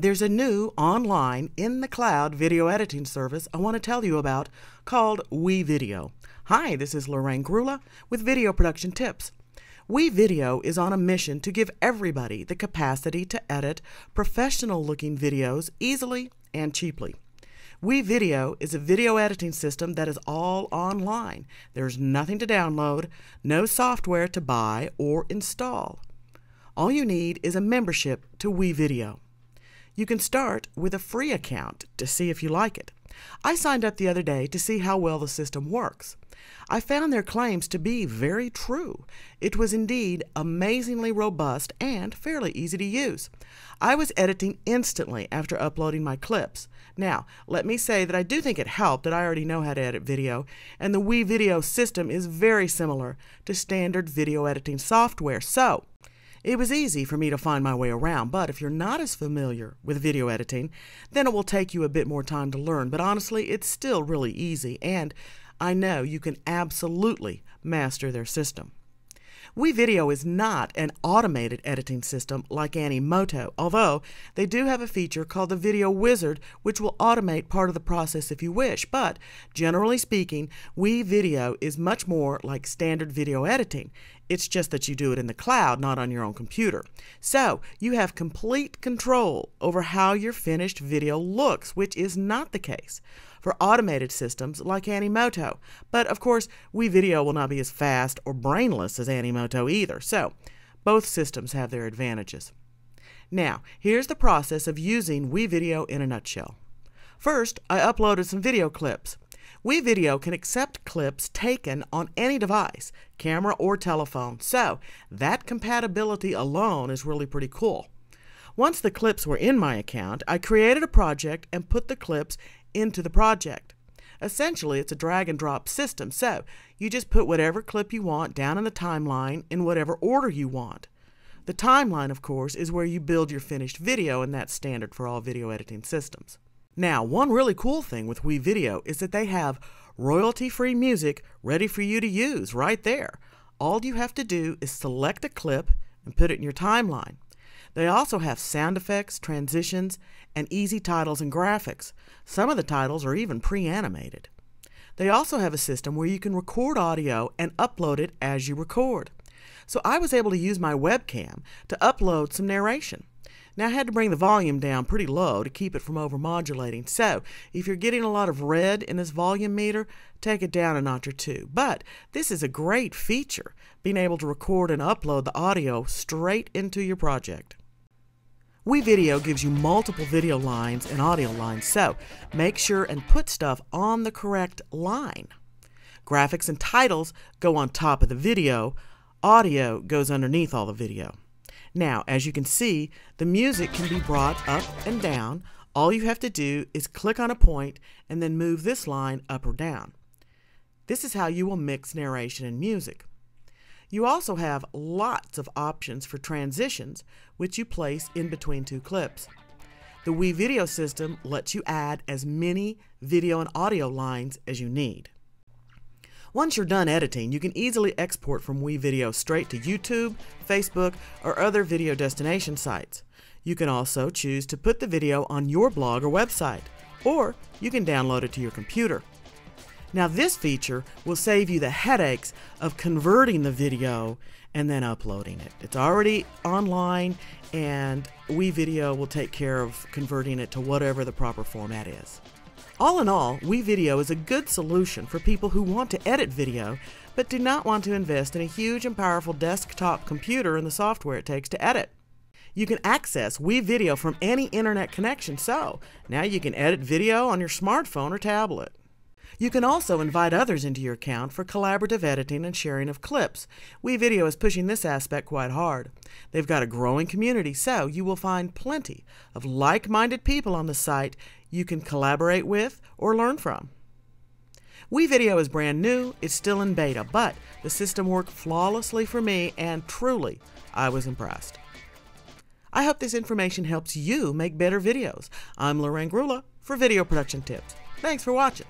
There's a new online, in the cloud video editing service I want to tell you about called WeVideo. Hi, this is Lorraine Grula with Video Production Tips. WeVideo is on a mission to give everybody the capacity to edit professional looking videos easily and cheaply. WeVideo is a video editing system that is all online. There's nothing to download, no software to buy or install. All you need is a membership to WeVideo. You can start with a free account to see if you like it. I signed up the other day to see how well the system works. I found their claims to be very true. It was indeed amazingly robust and fairly easy to use. I was editing instantly after uploading my clips. Now, let me say that I do think it helped that I already know how to edit video, and the WeVideo system is very similar to standard video editing software. So, it was easy for me to find my way around, but if you're not as familiar with video editing, then it will take you a bit more time to learn. But honestly, it's still really easy, and I know you can absolutely master their system. WeVideo is not an automated editing system like Animoto, although they do have a feature called the Video Wizard, which will automate part of the process if you wish. But generally speaking, WeVideo is much more like standard video editing. It's just that you do it in the cloud, not on your own computer. So you have complete control over how your finished video looks, which is not the case for automated systems like Animoto. But of course, WeVideo will not be as fast or brainless as Animoto either. So both systems have their advantages. Now, here's the process of using WeVideo in a nutshell. First, I uploaded some video clips. WeVideo can accept clips taken on any device, camera or telephone, so that compatibility alone is really pretty cool. Once the clips were in my account, I created a project and put the clips into the project. Essentially, it's a drag and drop system, so you just put whatever clip you want down in the timeline in whatever order you want. The timeline, of course, is where you build your finished video, and that's standard for all video editing systems. Now, one really cool thing with WeVideo is that they have royalty-free music ready for you to use right there. All you have to do is select a clip and put it in your timeline. They also have sound effects, transitions, and easy titles and graphics. Some of the titles are even pre-animated. They also have a system where you can record audio and upload it as you record. So I was able to use my webcam to upload some narration. Now I had to bring the volume down pretty low to keep it from overmodulating. So if you're getting a lot of red in this volume meter, take it down a notch or two. But this is a great feature, being able to record and upload the audio straight into your project. WeVideo gives you multiple video lines and audio lines, so make sure and put stuff on the correct line. Graphics and titles go on top of the video, audio goes underneath all the video. Now, as you can see, the music can be brought up and down. All you have to do is click on a point and then move this line up or down. This is how you will mix narration and music. You also have lots of options for transitions, which you place in between two clips. The WeVideo system lets you add as many video and audio lines as you need. Once you're done editing, you can easily export from WeVideo straight to YouTube, Facebook, or other video destination sites. You can also choose to put the video on your blog or website, or you can download it to your computer. Now this feature will save you the headaches of converting the video and then uploading it. It's already online and WeVideo will take care of converting it to whatever the proper format is. All in all, WeVideo is a good solution for people who want to edit video but do not want to invest in a huge and powerful desktop computer and the software it takes to edit. You can access WeVideo from any internet connection, so now you can edit video on your smartphone or tablet. You can also invite others into your account for collaborative editing and sharing of clips. WeVideo is pushing this aspect quite hard. They've got a growing community, so you will find plenty of like-minded people on the site you can collaborate with or learn from. WeVideo is brand new, it's still in beta, but the system worked flawlessly for me and truly I was impressed. I hope this information helps you make better videos. I'm Lorraine Grula for Video Production Tips. Thanks for watching.